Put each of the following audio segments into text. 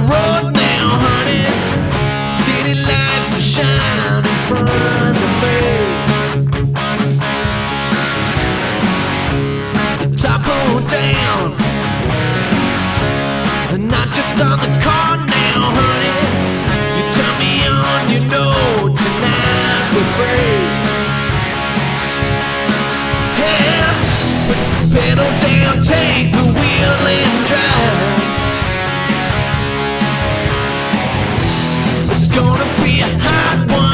road now, honey. City lights are shining in front of me. Top down, and not just on the car gonna be a hot one,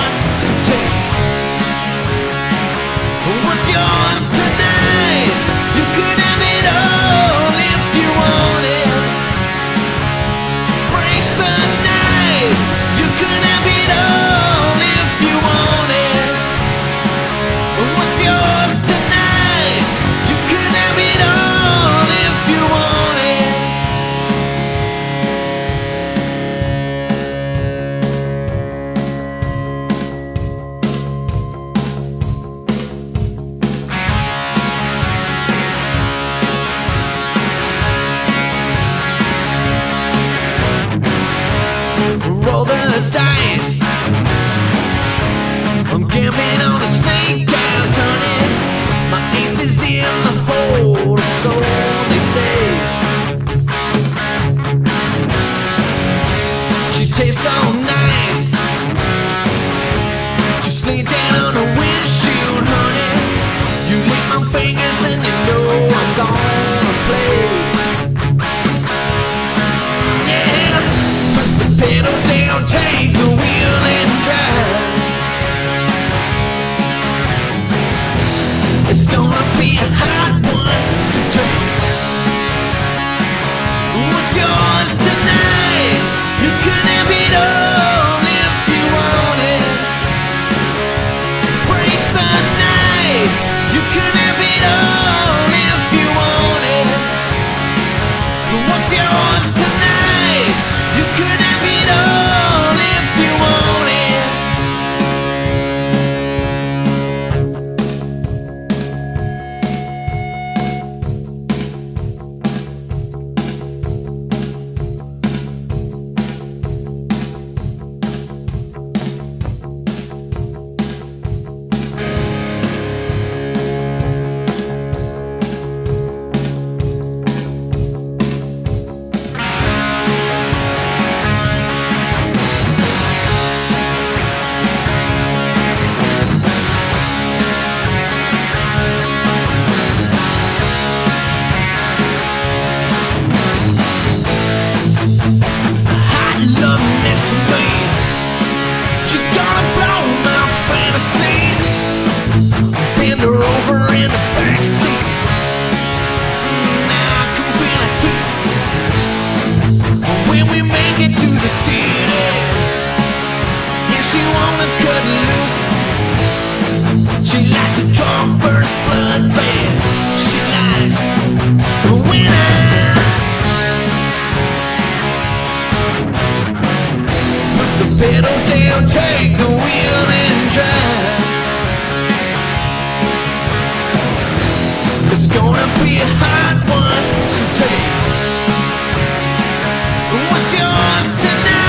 roll the dice. I'm gambling on a snake eyes, honey. My ace is in the hole, so they say. She tastes so nice. Just lay down on a windshield, honey. You lick my fingers and you know I'm gonna play. Take the wheel and drive. It's gonna be a hot one, so take what's yours tonight. You can have city, she wanna cut loose. She likes to draw first blood. She likes I Put the pedal down, take the wheel and drive. It's gonna be a hot one, so take what's us tonight.